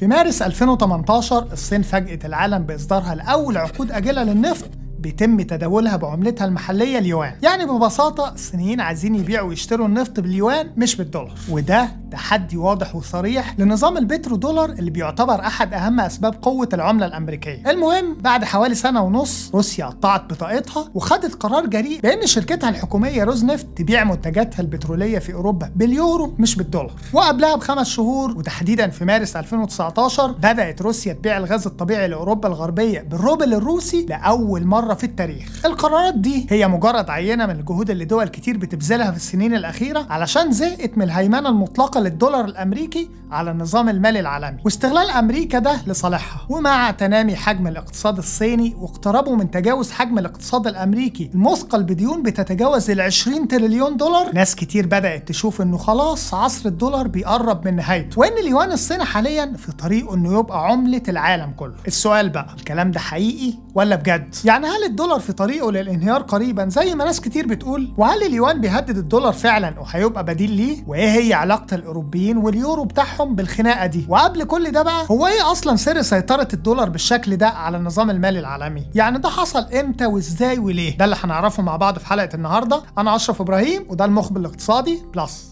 في مارس 2018 الصين فاجأت العالم بإصدارها لأول عقود آجلة للنفط بيتم تداولها بعملتها المحلية اليوان. يعني ببساطة الصينيين عايزين يبيعوا ويشتروا النفط باليوان مش بالدولار. وده تحدي واضح وصريح لنظام البترو دولار اللي بيعتبر أحد أهم أسباب قوة العملة الأمريكية. المهم بعد حوالي سنة ونص روسيا قطعت بطاقتها وخدت قرار جريء بأن شركتها الحكومية روزنفت تبيع منتجاتها البترولية في أوروبا باليورو مش بالدولار. وقبلها بخمس شهور وتحديدا في مارس 2019 بدأت روسيا تبيع الغاز الطبيعي لأوروبا الغربية بالروبل الروسي لأول مره في التاريخ. القرارات دي هي مجرد عينة من الجهود اللي دول كتير بتبذلها في السنين الأخيرة علشان زهقت من الهيمنة المطلقة للدولار الأمريكي على النظام المالي العالمي. واستغلال أمريكا ده لصالحها. ومع تنامي حجم الاقتصاد الصيني واقترابه من تجاوز حجم الاقتصاد الأمريكي المثقل بديون بتتجاوز ال 20 تريليون دولار ناس كتير بدأت تشوف إنه خلاص عصر الدولار بيقرب من نهايته. وإن اليوان الصيني حاليا في طريقه إنه يبقى عملة العالم كله. السؤال بقى الكلام ده حقيقي ولا بجد؟ يعني هل الدولار في طريقه للانهيار قريبا زي ما ناس كتير بتقول؟ وهل اليوان بيهدد الدولار فعلا وهيبقى بديل ليه؟ وإيه هي علاقة الأوروبيين واليورو بتاعهم بالخناقة دي؟ وقبل كل ده بقى هو إيه أصلا سر سيطرة الدولار بالشكل ده على النظام المالي العالمي؟ يعني ده حصل إمتى وإزاي وليه؟ ده اللي هنعرفه مع بعض في حلقة النهارده. أنا أشرف إبراهيم وده المخبر الاقتصادي بلس.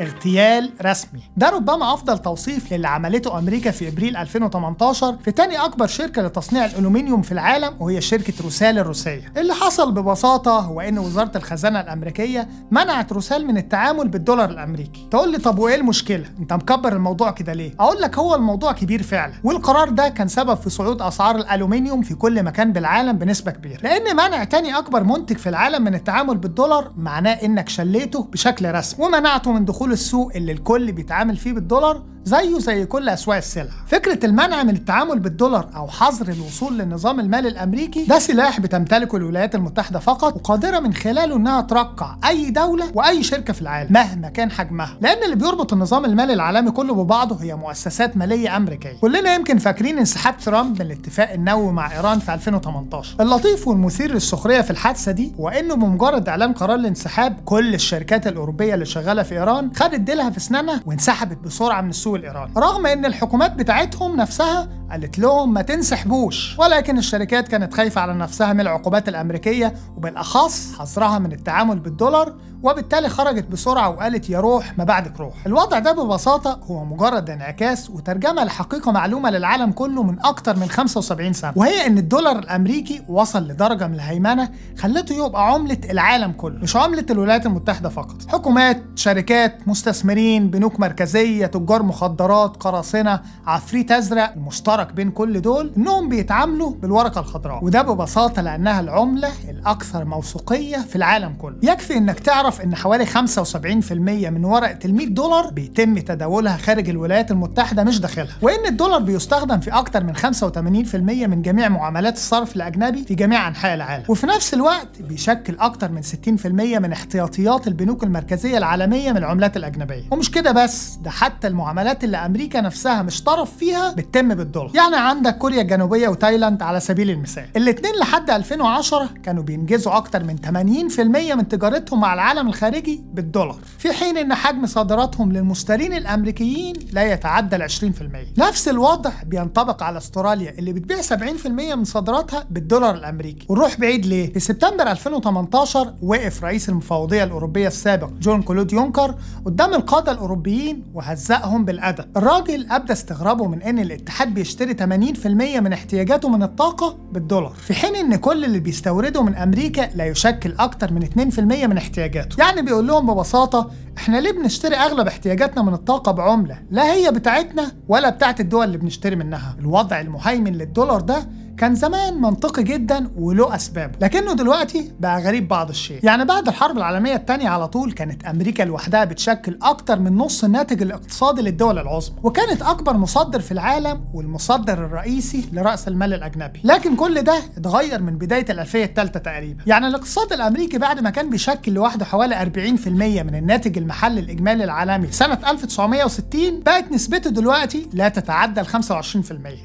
اغتيال رسمي. ده ربما أفضل توصيف للي عملته أمريكا في إبريل 2018 في تاني أكبر شركة لتصنيع الألومنيوم في العالم وهي شركة روسال الروسية. اللي حصل ببساطة هو إن وزارة الخزانة الأمريكية منعت روسال من التعامل بالدولار الأمريكي. تقول لي طب وإيه المشكلة؟ أنت مكبر الموضوع كده ليه؟ أقول لك هو الموضوع كبير فعلا والقرار ده كان سبب في صعود أسعار الألومنيوم في كل مكان بالعالم بنسبة كبيرة. لأن منع تاني أكبر منتج في العالم من التعامل بالدولار معناه إنك شليته بشكل رسمي ومنعته من دخول السوق اللي الكل بيتعامل فيه بالدولار زيه زي كل أسواق السلع. فكرة المنع من التعامل بالدولار أو حظر الوصول للنظام المالي الأمريكي ده سلاح بتمتلكه الولايات المتحدة فقط وقادرة من خلاله إنها ترقع أي دولة وأي شركة في العالم مهما كان حجمها. لأن اللي بيربط النظام المالي العالمي كله ببعضه هي مؤسسات مالية أمريكية. كلنا يمكن فاكرين انسحاب ترامب من الاتفاق النووي مع إيران في 2018 اللطيف والمثير للسخرية في الحادثة دي هو إنه بمجرد إعلان قرار الانسحاب كل الشركات الأوروبية اللي شغالة في إيران خدت ديلها في أسنانها وانسحبت بسرعة من السوق الايراني رغم إن الحكومات بتاعتهم نفسها قالت لهم ما تنسحبوش. ولكن الشركات كانت خايفة على نفسها من العقوبات الأمريكية وبالأخص حظرها من التعامل بالدولار وبالتالي خرجت بسرعة وقالت يا روح ما بعدك روح. الوضع ده ببساطة هو مجرد انعكاس وترجمة لحقيقة معلومة للعالم كله من أكتر من 75 سنة وهي إن الدولار الأمريكي وصل لدرجة من الهيمنة خلته يبقى عملة العالم كله مش عملة الولايات المتحدة فقط. حكومات شركات مستثمرين بنوك مركزية تجار مخدرات قراصنة عفريت أزرق مشترك بين كل دول إنهم بيتعاملوا بالورقة الخضراء وده ببساطة لأنها العملة الأكثر موثوقية في العالم كله. يكفي إنك تعرف إن حوالي 75% من ورقه ال 100 دولار بيتم تداولها خارج الولايات المتحدة مش داخلها وإن الدولار بيستخدم في أكثر من 85% من جميع معاملات الصرف الأجنبي في جميع أنحاء العالم. وفي نفس الوقت بيشكل أكثر من 60% من احتياطيات البنوك المركزية العالمية من العملات الأجنبية. ومش كده بس ده حتى المعاملات اللي أمريكا نفسها مش طرف فيها بتتم بالدولار. يعني عندك كوريا الجنوبية وتايلاند على سبيل المثال. الاثنين لحد 2010 كانوا بينجزوا أكتر من 80% من تجارتهم مع العالم الخارجي بالدولار. في حين إن حجم صادراتهم للمشترين الأمريكيين لا يتعدى ال 20% نفس الوضع بينطبق على أستراليا اللي بتبيع 70% من صادراتها بالدولار الأمريكي. ونروح بعيد ليه؟ في سبتمبر 2018 وقف رئيس المفوضية الأوروبية السابق جون كلود يونكر قدام القادة الأوروبيين وهزقهم بالأدب. الراجل أبدى استغرابه من إن الاتحاد بيشتري 80% من احتياجاته من الطاقة بالدولار. في حين إن كل اللي بيستورده من أمريكا لا يشكل أكتر من 2% من احتياجاته. يعني بيقول لهم ببساطة إحنا ليه بنشتري أغلب احتياجاتنا من الطاقة بعملة؟ لا هي بتاعتنا ولا بتاعت الدول اللي بنشتري منها. الوضع المهيمن للدولار ده كان زمان منطقي جدا وله أسباب لكنه دلوقتي بقى غريب بعض الشيء. يعني بعد الحرب العالمية الثانية على طول كانت أمريكا لوحدها بتشكل أكتر من نص الناتج الاقتصادي للدول العظمى وكانت أكبر مصدر في العالم والمصدر الرئيسي لرأس المال الأجنبي. لكن كل ده اتغير من بداية الألفية الثالثه تقريبا. يعني الاقتصاد الأمريكي بعد ما كان بيشكل لوحده حوالي 40% من الناتج المحلي الإجمالي العالمي سنة 1960 بقت نسبته دلوقتي لا تتعدى ال 25%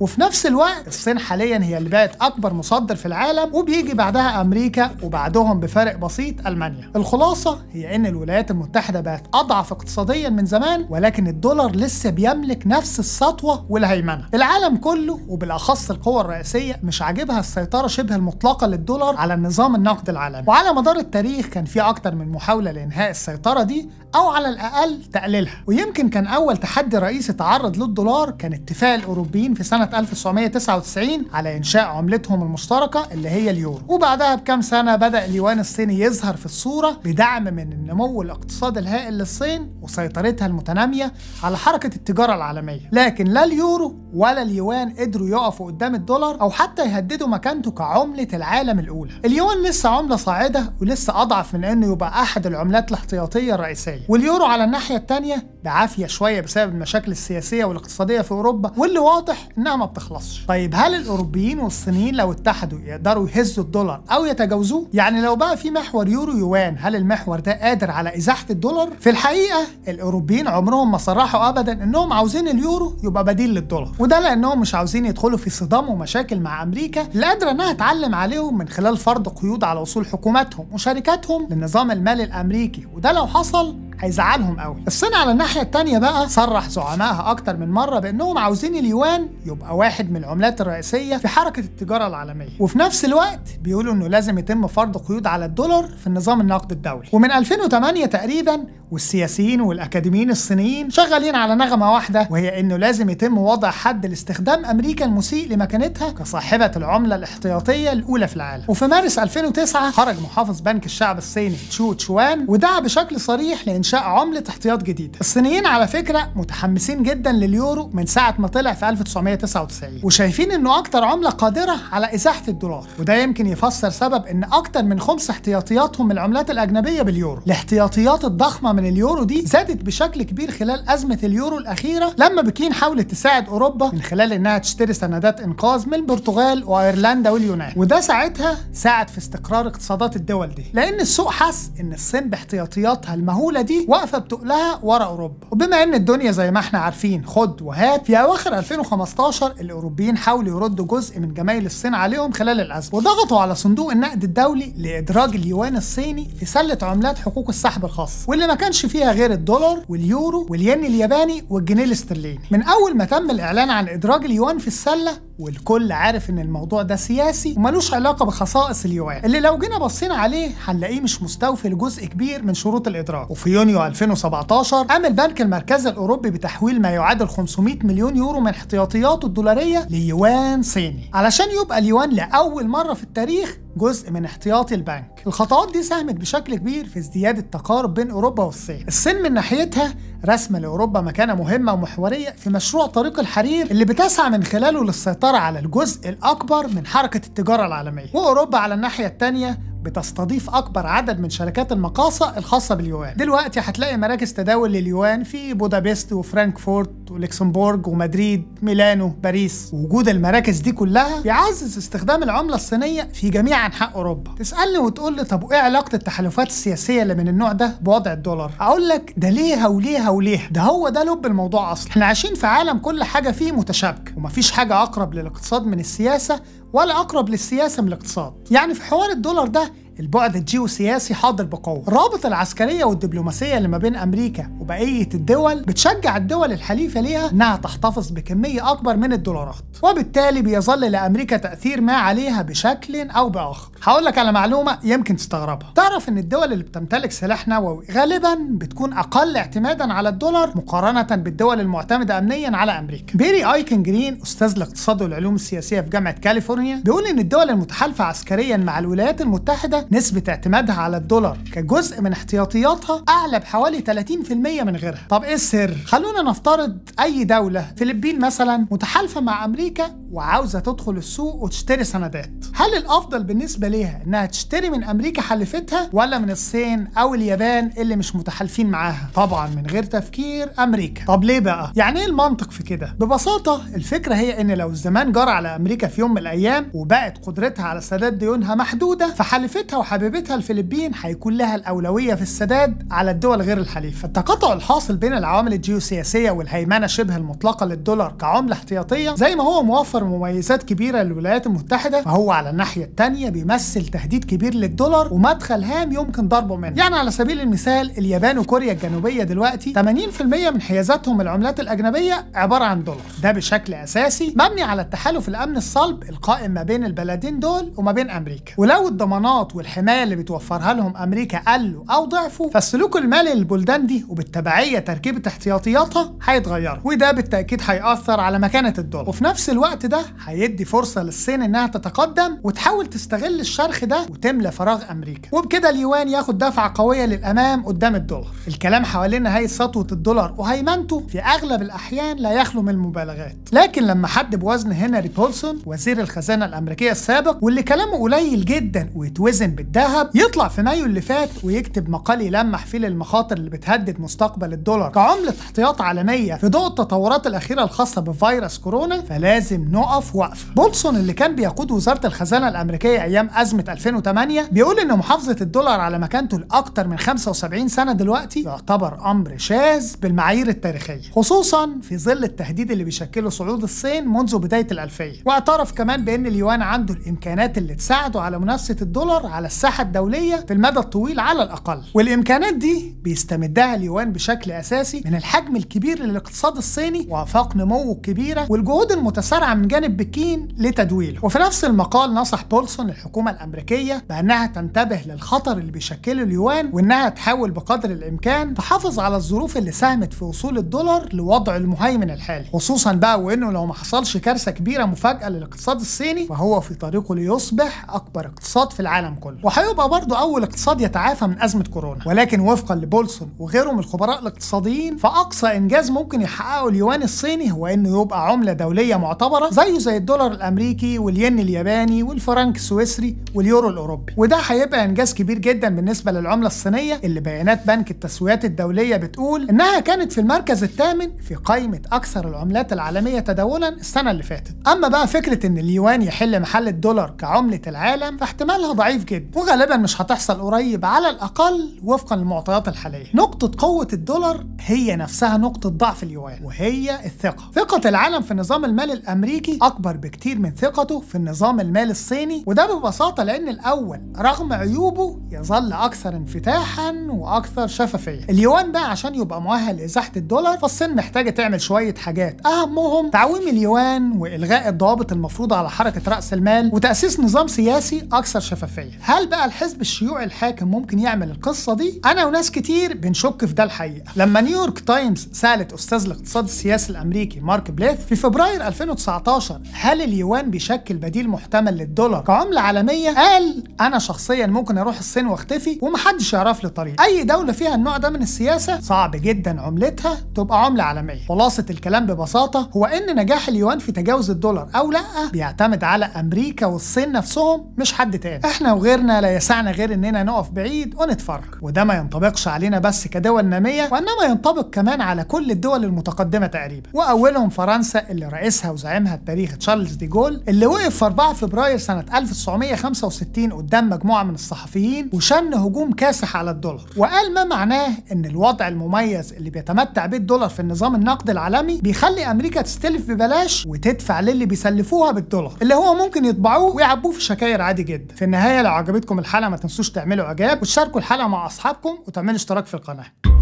وفي نفس الوقت الصين حاليا هي اللي بقت أكبر مصدر في العالم وبيجي بعدها أمريكا وبعدهم بفارق بسيط ألمانيا. الخلاصة هي إن الولايات المتحدة بقت أضعف اقتصاديا من زمان ولكن الدولار لسه بيملك نفس السطوة والهيمنة. العالم كله وبالأخص القوى الرئيسية مش عاجبها السيطرة شبه المطلقة للدولار على النظام النقد العالمي. وعلى مدار التاريخ كان في أكتر من محاولة لإنهاء السيطرة دي أو على الأقل تقليلها. ويمكن كان أول تحدي رئيسي تعرض للدولار كان اتفاق الأوروبيين في سنة 1999 على إنشاء عملتهم المشتركة اللي هي اليورو. وبعدها بكام سنة بدأ اليوان الصيني يظهر في الصورة بدعم من النمو الاقتصادي الهائل للصين وسيطرتها المتنامية على حركة التجارة العالمية. لكن لا اليورو ولا اليوان قدروا يقفوا قدام الدولار أو حتى يهددوا مكانته كعملة العالم الأولى. اليوان لسه عملة صاعدة ولسه أضعف من إنه يبقى أحد العملات الاحتياطية الرئيسيه واليورو على الناحية الثانية بعافية شوية بسبب المشاكل السياسية والاقتصادية في أوروبا واللي واضح إنها ما بتخلصش. طيب هل الأوروبيين والصينيين لو اتحدوا يقدروا يهزوا الدولار أو يتجاوزوه؟ يعني لو بقى في محور يورو يوان هل المحور ده قادر على إزاحة الدولار؟ في الحقيقة الأوروبيين عمرهم ما صرحوا ابدا إنهم عاوزين اليورو يبقى بديل للدولار. وده لأنهم مش عاوزين يدخلوا في صدام ومشاكل مع أمريكا اللي قادرة إنها تعلم عليهم من خلال فرض قيود على وصول حكوماتهم وشركاتهم للنظام المالي الأمريكي. وده لو حصل هيزعلهم قوي. الصين على الناحية الثانية بقى صرح زعمائها أكتر من مرة بأنهم عاوزين اليوان يبقى واحد من العملات الرئيسية في حركة التجارة العالمية. وفي نفس الوقت بيقولوا إنه لازم يتم فرض قيود على الدولار في النظام النقد الدولي. ومن 2008 تقريبا والسياسيين والأكاديميين الصينيين شغالين على نغمة واحدة وهي إنه لازم يتم وضع حد لاستخدام أمريكا المسيء لمكانتها كصاحبة العملة الاحتياطية الأولى في العالم. وفي مارس 2009 خرج محافظ بنك الشعب الصيني تشو تشوان ودعا بشكل صريح لانشاء عملة احتياط جديدة. الصينيين على فكرة متحمسين جدا لليورو من ساعة ما طلع في 1999 وشايفين إنه أكتر عملة قادرة على إزاحة الدولار. وده يمكن يفسر سبب إن أكتر من خمس احتياطياتهم من العملات الأجنبية باليورو. الاحتياطيات الضخمة من اليورو دي زادت بشكل كبير خلال أزمة اليورو الأخيرة لما بكين حاولت تساعد أوروبا من خلال إنها تشتري سندات إنقاذ من البرتغال وأيرلندا واليونان. وده ساعتها ساعد في استقرار اقتصادات الدول دي. لأن السوق حس إن الصين باحتياطياتها المهولة دي واقفة بتقلها ورا أوروبا. وبما إن الدنيا زي ما إحنا عارفين خد وهات في اواخر 2015 الأوروبيين حاولوا يردوا جزء من جمايل الصين عليهم خلال الازمه وضغطوا على صندوق النقد الدولي لإدراج اليوان الصيني في سلة عملات حقوق السحب الخاص واللي ما كانش فيها غير الدولار واليورو والين الياباني والجنيه الاسترليني. من أول ما تم الإعلان عن إدراج اليوان في السلة والكل عارف إن الموضوع ده سياسي وملوش علاقة بخصائص اليوان. اللي لو جينا بصينا عليه هنلاقيه مش مستوفي لجزء كبير من شروط الادراج وفي يونيو 2017 قام البنك المركزي الأوروبي بتحويل ما يعادل 500 مليون يورو من احتياطياته الدولارية ليوان صيني. علشان يبقى اليوان لأول مرة في التاريخ جزء من احتياطي البنك. الخطوات دي ساهمت بشكل كبير في ازدياد التقارب بين أوروبا والصين. الصين من ناحيتها رسم لأوروبا مكانة مهمة ومحورية في مشروع طريق الحرير اللي بتسعى من خلاله للسيطرة على الجزء الأكبر من حركة التجارة العالمية. وأوروبا على الناحية الثانية بتستضيف أكبر عدد من شركات المقاصة الخاصة باليوان. دلوقتي هتلاقي مراكز تداول لليوان في بودابست وفرانكفورت ولكسمبورج ومدريد ميلانو باريس. ووجود المراكز دي كلها بيعزز استخدام العملة الصينية في جميع أنحاء أوروبا. تسألني وتقول لي طب وايه علاقة التحالفات السياسية اللي من النوع ده بوضع الدولار؟ أقول لك ده ليها وليها وليها ده هو ده لب الموضوع أصلا. إحنا عايشين في عالم كل حاجة فيه متشابكة ومفيش حاجة أقرب للاقتصاد من السياسة ولا أقرب للسياسة من الاقتصاد. يعني في حوار الدولار ده البعد الجيوسياسي حاضر بقوة. الرابط العسكرية والدبلوماسية اللي ما بين أمريكا وبقية الدول بتشجع الدول الحليفة ليها إنها تحتفظ بكمية أكبر من الدولارات وبالتالي بيظل لأمريكا تأثير ما عليها بشكل أو بآخر. هقول لك على معلومة يمكن تستغربها. تعرف إن الدول اللي بتمتلك سلاح نووي غالبا بتكون أقل اعتمادا على الدولار مقارنة بالدول المعتمدة امنيا على أمريكا. بيري آيكن جرين أستاذ الاقتصاد والعلوم السياسية في جامعة كاليفورنيا بيقول إن الدول المتحالفة عسكريا مع الولايات المتحدة نسبة اعتمادها على الدولار كجزء من احتياطياتها أعلى بحوالي 30% من غيرها طب إيه السر؟ خلونا نفترض أي دولة فلبين مثلا متحالفة مع أمريكا وعاوزة تدخل السوق وتشتري سندات هل الأفضل بالنسبة ليها إنها تشتري من أمريكا حلفتها ولا من الصين أو اليابان اللي مش متحالفين معاها طبعا من غير تفكير أمريكا طب ليه بقى؟ يعني إيه المنطق في كده؟ ببساطة الفكرة هي إن لو الزمان جرى على أمريكا في يوم من الأيام وبقت قدرتها على سداد ديونها محدودة فحلفتها وحبيبتها الفلبين هيكون لها الأولوية في السداد على الدول غير الحليفة التقاطع الحاصل بين العوامل الجيوسياسية والهيمنة شبه المطلقة للدولار كعملة احتياطية زي ما هو موفر مميزات كبيرة للولايات المتحدة فهو على الناحية التانية بيمثل تهديد كبير للدولار ومدخل هام يمكن ضربه منه. يعني على سبيل المثال اليابان وكوريا الجنوبية دلوقتي 80% من حيازاتهم العملات الأجنبية عبارة عن دولار. ده بشكل أساسي مبني على التحالف الأمن الصلب القائم ما بين البلدين دول وما بين أمريكا. ولو الضمانات والحماية اللي بتوفرها لهم أمريكا قلوا أو ضعفوا فالسلوك المالي للبلدان دي وبالتبعية تركيبة احتياطياتها هيتغير وده بالتأكيد هيأثر على مكانة الدولار. وفي نفس الوقت ده هيدي فرصة للصين إنها تتقدم وتحاول تستغل الشرخ ده وتملى فراغ أمريكا. وبكده اليوان ياخد دفعة قوية للأمام قدام الدولار. الكلام حوالين نهاية سطوة الدولار وهيمنته في أغلب الأحيان لا يخلو من المبالغات. لكن لما حد بوزن هنري بولسون وزير الخزانة الأمريكية السابق واللي كلامه قليل جدا ويتوزن بالذهب يطلع في مايو اللي فات ويكتب مقال يلمح فيه للمخاطر اللي بتهدد مستقبل الدولار. كعملة احتياط عالمية في ضوء التطورات الأخيرة الخاصة بفيروس كورونا فلازم نقف وقفة بولسون اللي كان بيقود وزارة الخزانة الأمريكية أيام أزمة 2008 بيقول إن محافظة الدولار على مكانته لأكثر من 75 سنة دلوقتي يعتبر أمر شاذ بالمعايير التاريخية خصوصا في ظل التهديد اللي بيشكله صعود الصين منذ بداية الألفية. واعترف كمان بأن اليوان عنده الإمكانات اللي تساعده على منافسة الدولار على الساحة الدولية في المدى الطويل على الأقل. والإمكانات دي بيستمدها اليوان بشكل أساسي من الحجم الكبير للاقتصاد الصيني وآفاق نموه الكبيرة والجهود المتسارعة من جانب بكين لتدويله. وفي نفس المقال نصح بولسون الحكومة الأمريكية بأنها تنتبه للخطر اللي بيشكله اليوان وإنها تحاول بقدر الإمكان تحافظ على الظروف اللي ساهمت في وصول الدولار لوضعه المهيمن الحالي. خصوصا بقى وإنه لو ما حصلش كارثة كبيرة مفاجأة للاقتصاد الصيني فهو في طريقه ليصبح أكبر اقتصاد في العالم كله. وهيبقى برضه أول اقتصاد يتعافى من أزمة كورونا. ولكن وفقا لبولسون وغيره من الخبراء الاقتصاديين فأقصى إنجاز ممكن يحققه اليوان الصيني هو إنه يبقى عملة دولية معتبرة زيه زي الدولار الأمريكي والين الياباني والفرنك السويسري واليورو الأوروبي. وده هيبقى إنجاز كبير جدا بالنسبة للعملة الصينية اللي بيانات بنك التسويات الدولية بتقول إنها كانت في المركز الثامن في قائمة أكثر العملات العالمية تداولا السنة اللي فاتت. أما بقى فكرة إن اليوان يحل محل الدولار كعملة العالم فاحتمالها ضعيف جدا. وغالبا مش هتحصل قريب على الأقل وفقا للمعطيات الحالية. نقطة قوة الدولار هي نفسها نقطة ضعف اليوان وهي الثقة. ثقة العالم في النظام المالي الأمريكي أكبر بكتير من ثقته في النظام المالي الصيني وده ببساطة لأن الأول رغم عيوبه يظل أكثر انفتاحا وأكثر شفافية. اليوان بقى عشان يبقى مؤهل لإزاحة الدولار فالصين محتاجة تعمل شوية حاجات. أهمهم تعويم اليوان وإلغاء الضوابط المفروضة على حركة رأس المال وتأسيس نظام سياسي أكثر شفافية. هل بقى الحزب الشيوعي الحاكم ممكن يعمل القصة دي؟ أنا وناس كتير بنشك في ده الحقيقة. لما نيويورك تايمز سألت أستاذ الاقتصاد السياسي الأمريكي مارك بليث في فبراير 2019 هل اليوان بيشكل بديل محتمل للدولار كعملة عالمية؟ قال أنا شخصيا ممكن أروح الصين وأختفي ومحدش يعرف لي طريق. أي دولة فيها النوع ده من السياسة؟ صعب جدا عملتها تبقى عملة عالمية. خلاصة الكلام ببساطة هو إن نجاح اليوان في تجاوز الدولار أو لأ بيعتمد على أمريكا والصين نفسهم مش حد تاني. إحنا وغيرنا لا يسعنا غير إننا نقف بعيد ونتفرج وده ما ينطبقش علينا بس كدول نامية وإنما ينطبق كمان على كل الدول المتقدمة تقريبا. وأولهم فرنسا اللي رئيسها وزعيمها التاريخي تشارلز دي جول اللي وقف في 4 فبراير سنة 1965 قدام مجموعة من الصحفيين وشن هجوم كاسح على الدولار. وقال ما معناه إن الوضع المميز اللي بيتمتع بيه الدولار في النظام النقدي العالمي بيخلي أمريكا تستلف ببلاش وتدفع للي بيسلفوها بالدولار اللي هو ممكن يطبعوه ويعبوه في شكاير عادي جدا. في النهاية لو عجبتكم الحلقة ما تنسوش تعملوا إعجاب وتشاركوا الحلقة مع أصحابكم وتعملوا اشتراك في القناة.